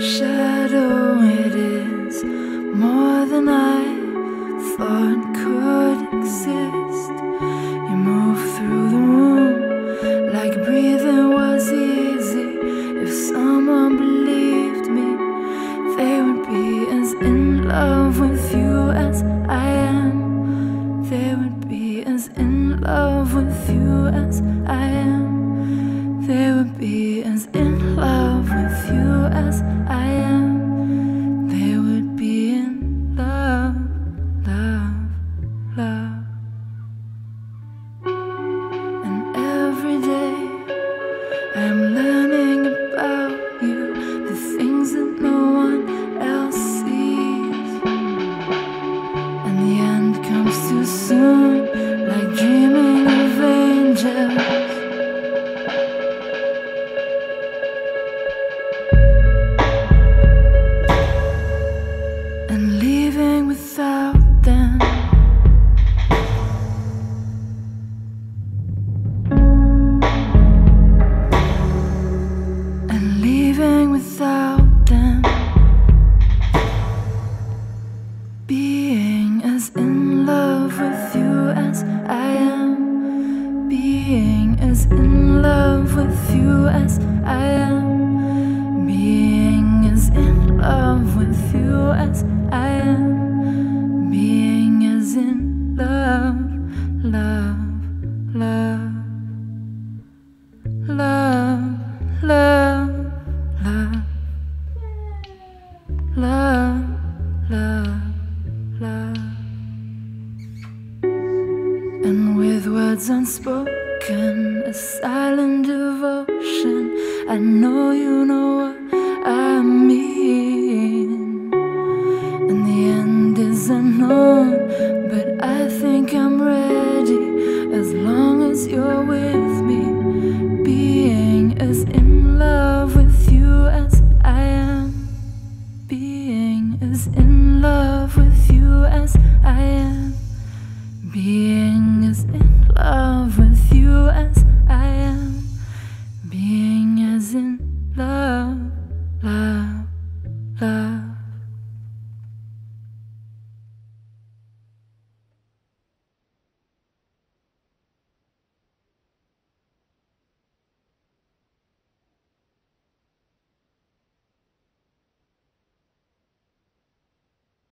Shadow, it is more than I thought could exist. You move through the room like breathing was easy. If someone believed me, they would be as in love with you as I am. They would be as in love with you as I am. They would be as in as I am. They would be in love, love, love. And every day I'm learning about you, the things that no one else sees. And the end comes too soon, Being as in love with you as I am. Being as in love with you as I am. Being as in love with you as I am. Being as in love, love, love. And with words unspoken, a silent devotion, I know you know what I mean. I am being.